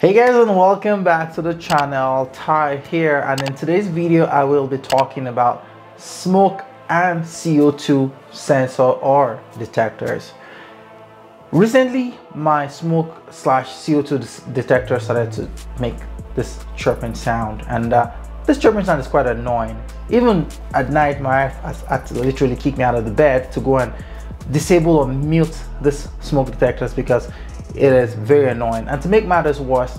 Hey guys and welcome back to the channel, Ty here and in today's video I will be talking about smoke and CO2 sensor or detectors. Recently my smoke slash CO2 detector started to make this chirping sound and uh, this chirping sound is quite annoying. Even at night my wife has had to literally kick me out of the bed to go and disable or mute this smoke detectors because it is very annoying. And to make matters worse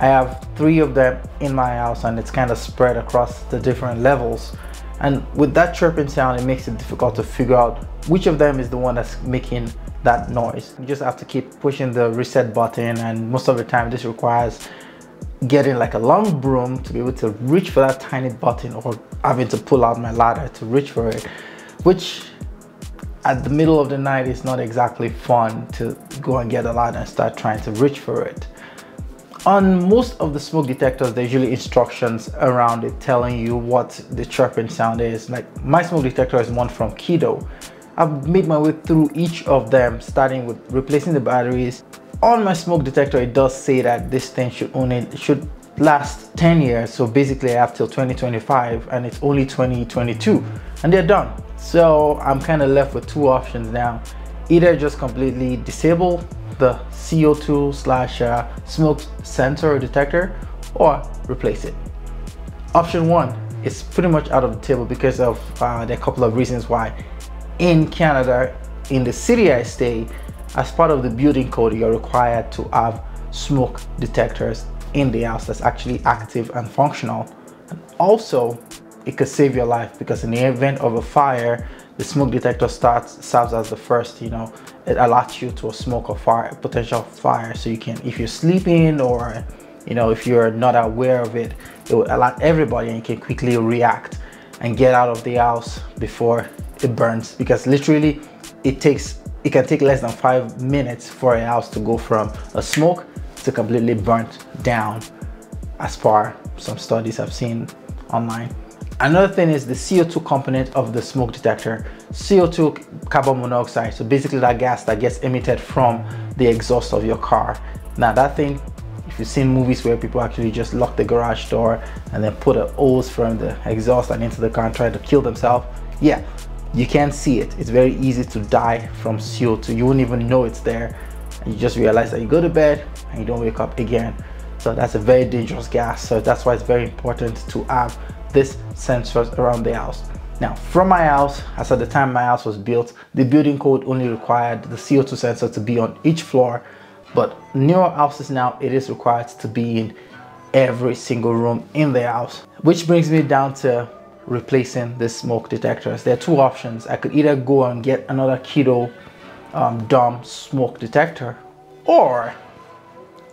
I have three of them in my house and it's kind of spread across the different levels. And with that chirping sound it makes it difficult to figure out which of them is the one that's making that noise. You just have to keep pushing the reset button and most of the time this requires getting like a long broom to be able to reach for that tiny button or having to pull out my ladder to reach for it which at the middle of the night it's not exactly fun to go and get a light and start trying to reach for it. On most of the smoke detectors, there's usually instructions around it telling you what the chirping sound is. Like my smoke detector is one from Kidde. I've made my way through each of them, starting with replacing the batteries. On my smoke detector, it does say that this thing should only should last 10 years. So basically I have till 2025 and it's only 2022 and they're done. So I'm kind of left with two options now. Either just completely disable the CO2 slash uh, smoke sensor or detector or replace it. Option one is pretty much out of the table because of uh, a couple of reasons why. In Canada, in the city I stay, as part of the building code, you're required to have smoke detectors in the house that's actually active and functional. And also, it could save your life because in the event of a fire, the smoke detector starts serves as the first, you know, it alerts you to a smoke or fire, potential fire. So you can, if you're sleeping or, you know, if you're not aware of it, it will alert everybody and you can quickly react and get out of the house before it burns because literally it takes, it can take less than five minutes for a house to go from a smoke to completely burnt down as far some studies I've seen online. Another thing is the CO2 component of the smoke detector. CO2 carbon monoxide, so basically that gas that gets emitted from the exhaust of your car. Now that thing, if you've seen movies where people actually just lock the garage door and then put a hose from the exhaust and into the car and try to kill themselves, yeah, you can't see it. It's very easy to die from CO2. You won't even know it's there. And you just realize that you go to bed and you don't wake up again. So that's a very dangerous gas. So that's why it's very important to have this sensors around the house. Now, from my house, as at the time my house was built, the building code only required the CO2 sensor to be on each floor, but newer houses now, it is required to be in every single room in the house. Which brings me down to replacing the smoke detectors. There are two options. I could either go and get another Kidde um, dumb smoke detector, or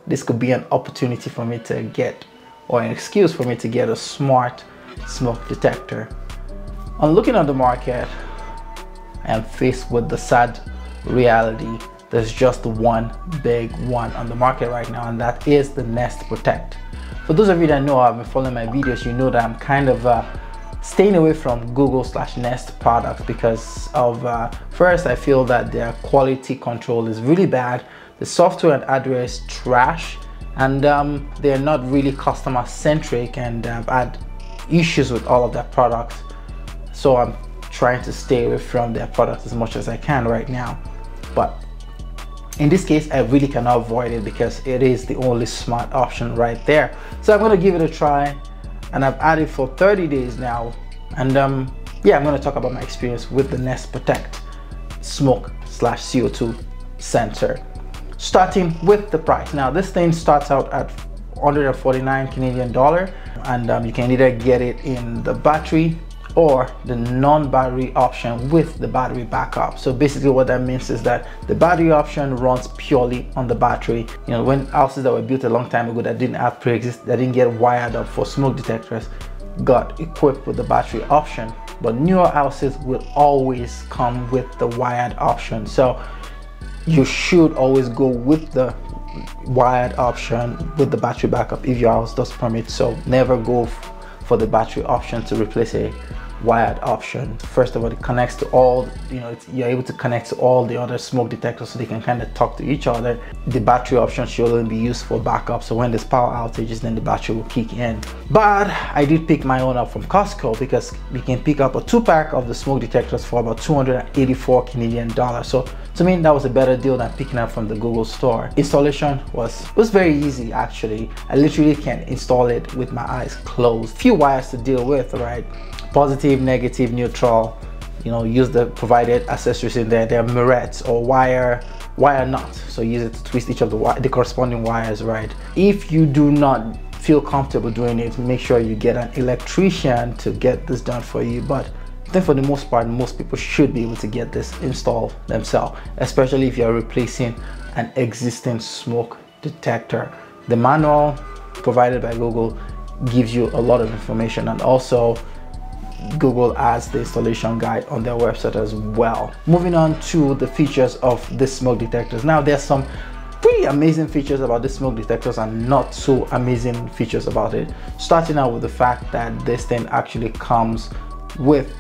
this could be an opportunity for me to get, or an excuse for me to get a smart smoke detector. On looking at the market, I am faced with the sad reality. There's just one big one on the market right now, and that is the Nest Protect. For those of you that know I've been following my videos, you know that I'm kind of uh, staying away from Google slash Nest products because of uh, first I feel that their quality control is really bad. The software and hardware is trash, and um, they're not really customer centric. And I've had issues with all of their products. So I'm trying to stay away from their products as much as I can right now. But in this case, I really cannot avoid it because it is the only smart option right there. So I'm gonna give it a try and I've had it for 30 days now. And um, yeah, I'm gonna talk about my experience with the Nest Protect smoke slash CO2 sensor. Starting with the price. Now this thing starts out at 149 Canadian dollar and um, you can either get it in the battery or the non-battery option with the battery backup. So basically what that means is that the battery option runs purely on the battery. You know when houses that were built a long time ago that didn't have pre-exist that didn't get wired up for smoke detectors got equipped with the battery option. But newer houses will always come with the wired option. So you should always go with the wired option with the battery backup if your house does permit. So never go for the battery option to replace a wired option. First of all, it connects to all, you know, you're able to connect to all the other smoke detectors so they can kind of talk to each other. The battery option should only be used for backup. So when there's power outages, then the battery will kick in. But I did pick my own up from Costco because we can pick up a two pack of the smoke detectors for about 284 Canadian dollars. So to me, that was a better deal than picking up from the Google store. Installation was, was very easy actually. I literally can install it with my eyes closed. Few wires to deal with, right? Positive, negative, neutral. You know, use the provided accessories in there. They're marrettes or wire wire nuts. So use it to twist each of the the corresponding wires, right? If you do not feel comfortable doing it, make sure you get an electrician to get this done for you. But I think for the most part, most people should be able to get this installed themselves, especially if you're replacing an existing smoke detector. The manual provided by Google gives you a lot of information and also Google as the installation guide on their website as well. Moving on to the features of the smoke detectors. Now there's some pretty amazing features about the smoke detectors and not so amazing features about it. Starting out with the fact that this thing actually comes with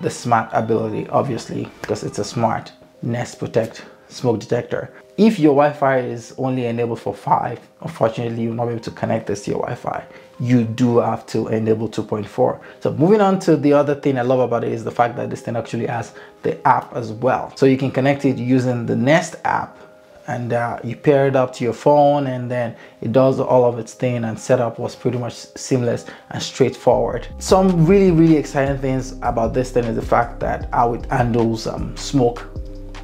the smart ability, obviously, because it's a smart Nest Protect smoke detector. If your Wi-Fi is only enabled for 5, unfortunately you'll not be able to connect this to your Wi-Fi. You do have to enable 2.4. So moving on to the other thing I love about it is the fact that this thing actually has the app as well. So you can connect it using the Nest app and uh, you pair it up to your phone and then it does all of its thing and setup was pretty much seamless and straightforward. Some really, really exciting things about this thing is the fact that how it handles um, smoke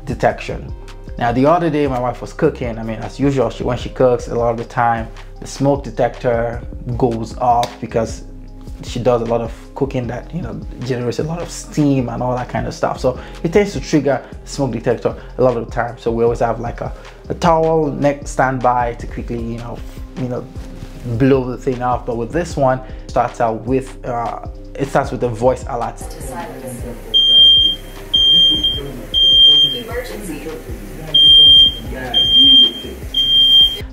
detection. Now the other day my wife was cooking. I mean, as usual, she, when she cooks, a lot of the time the smoke detector goes off because she does a lot of cooking that you know generates a lot of steam and all that kind of stuff. So it tends to trigger smoke detector a lot of the time. So we always have like a, a towel neck standby to quickly you know you know blow the thing off. But with this one, starts out with uh, it starts with a voice alert.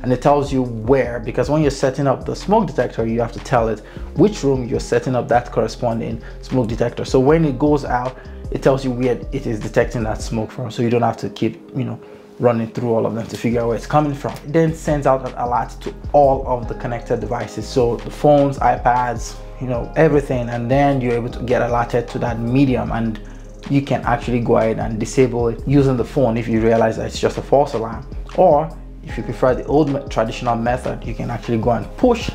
And it tells you where because when you're setting up the smoke detector you have to tell it which room you're setting up that corresponding smoke detector. So when it goes out it tells you where it is detecting that smoke from so you don't have to keep you know running through all of them to figure out where it's coming from. It then sends out an alert to all of the connected devices. So the phones ipads you know everything and then you're able to get alerted to that medium and you can actually go ahead and disable it using the phone if you realize that it's just a false alarm. Or if you prefer the old traditional method, you can actually go and push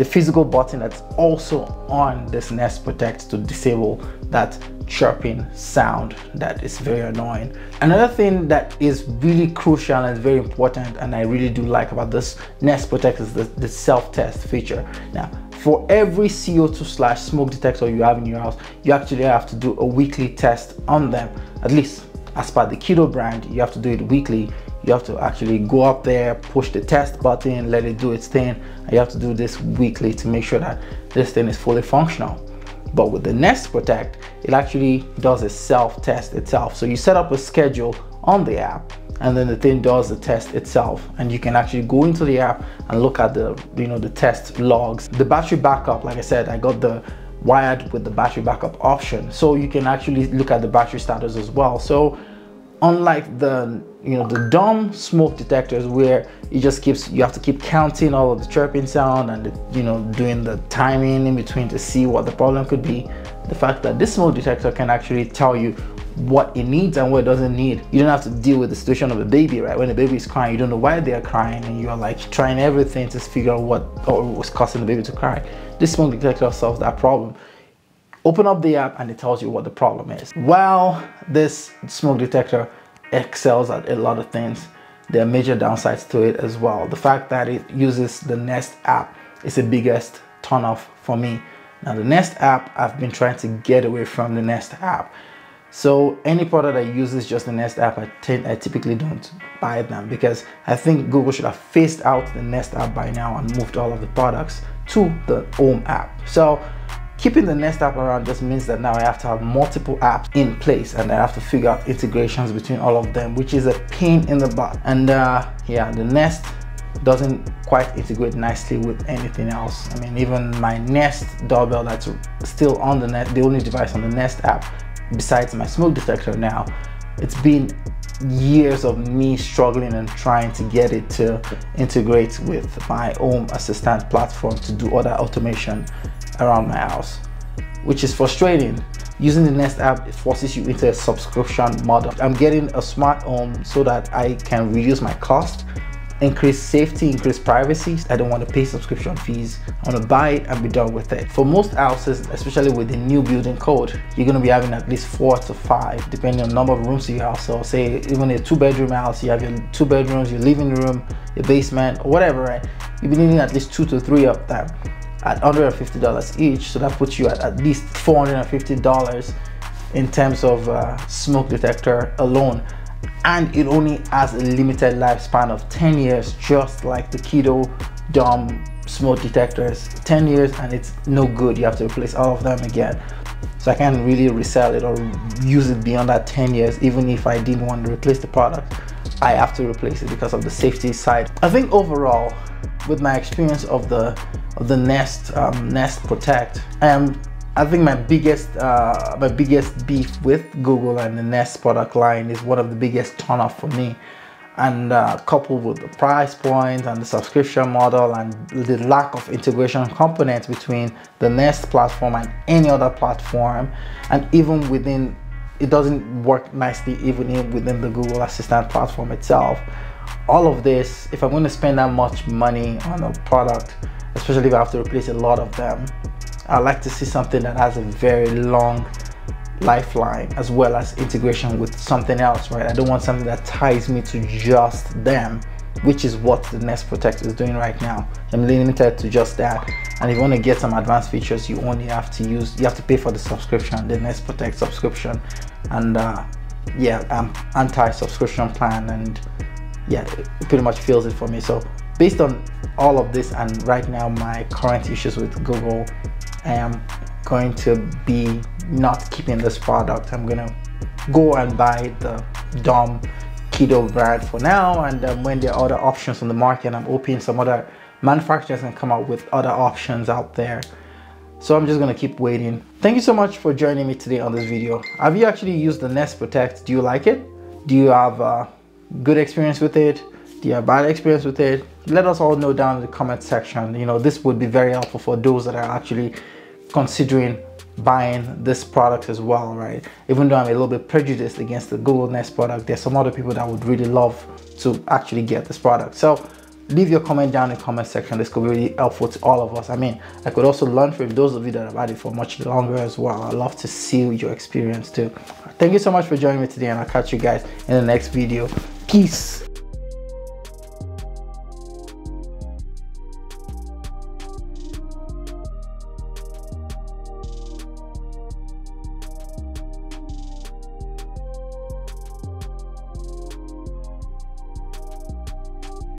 the physical button that's also on this Nest Protect to disable that chirping sound that is very annoying. Another thing that is really crucial and very important and I really do like about this Nest Protect is the, the self-test feature. Now, for every CO2 slash smoke detector you have in your house, you actually have to do a weekly test on them. At least as per the Kidde brand, you have to do it weekly. You have to actually go up there push the test button let it do its thing you have to do this weekly to make sure that this thing is fully functional. But with the Nest Protect it actually does a self-test itself. So you set up a schedule on the app and then the thing does the test itself. And you can actually go into the app and look at the you know the test logs. The battery backup like i said i got the wired with the battery backup option. So you can actually look at the battery status as well. So unlike the you know the dumb smoke detectors where it just keeps you have to keep counting all of the chirping sound and the, you know doing the timing in between to see what the problem could be the fact that this smoke detector can actually tell you what it needs and what it doesn't need. You don't have to deal with the situation of a baby right? When the baby is crying you don't know why they're crying and you're like trying everything to figure out what was causing the baby to cry this smoke detector solves that problem Open up the app and it tells you what the problem is. While this smoke detector excels at a lot of things, there are major downsides to it as well. The fact that it uses the Nest app is the biggest turn off for me. Now the Nest app, I've been trying to get away from the Nest app. So any product that uses just the Nest app, I, I typically don't buy them because I think Google should have phased out the Nest app by now and moved all of the products to the Home app. So Keeping the Nest app around just means that now I have to have multiple apps in place and I have to figure out integrations between all of them, which is a pain in the butt. And uh, yeah, the Nest doesn't quite integrate nicely with anything else. I mean, even my Nest doorbell that's still on the Nest, the only device on the Nest app, besides my smoke detector now, it's been years of me struggling and trying to get it to integrate with my home assistant platform to do other automation around my house, which is frustrating. Using the Nest app, it forces you into a subscription model. I'm getting a smart home so that I can reduce my cost increase safety, increase privacy. I don't want to pay subscription fees. I want to buy it and be done with it. For most houses, especially with the new building code, you're going to be having at least four to five, depending on the number of rooms you have. So say even a two bedroom house, you have your two bedrooms, your living room, your basement, whatever, right? You'll be needing at least two to three of them at $150 each. So that puts you at at least $450 in terms of uh, smoke detector alone and it only has a limited lifespan of 10 years just like the Kidde dome smoke detectors. 10 years and it's no good. You have to replace all of them again. So I can't really resell it or use it beyond that 10 years even if I didn't want to replace the product. I have to replace it because of the safety side. I think overall with my experience of the of the Nest um, Nest Protect I am I think my biggest uh, my biggest beef with Google and the Nest product line is one of the biggest turnoff for me. And uh, coupled with the price point and the subscription model and the lack of integration components between the Nest platform and any other platform, and even within it doesn't work nicely even within the Google Assistant platform itself. All of this, if I'm going to spend that much money on a product, especially if I have to replace a lot of them, I like to see something that has a very long lifeline as well as integration with something else, right? I don't want something that ties me to just them, which is what the Nest Protect is doing right now. I'm limited to just that. And if you want to get some advanced features, you only have to use, you have to pay for the subscription, the Nest Protect subscription. And uh, yeah, I'm anti-subscription plan and yeah, it pretty much fills it for me. So based on all of this and right now my current issues with Google I am going to be not keeping this product. I'm gonna go and buy the Dom Kidde brand for now and um, when there are other options on the market I'm hoping some other manufacturers can come out with other options out there. So I'm just gonna keep waiting. Thank you so much for joining me today on this video. Have you actually used the Nest Protect? Do you like it? Do you have a good experience with it? Have bad experience with it? let us all know down in the comment section you know this would be very helpful for those that are actually considering buying this product as well right? Even though i'm a little bit prejudiced against the google nest product there's some other people that would really love to actually get this product. So leave your comment down in the comment section. This could be really helpful to all of us. I mean i could also learn from those of you that have had it for much longer as well. I'd love to see your experience too. Thank you so much for joining me today and i'll catch you guys in the next video. Peace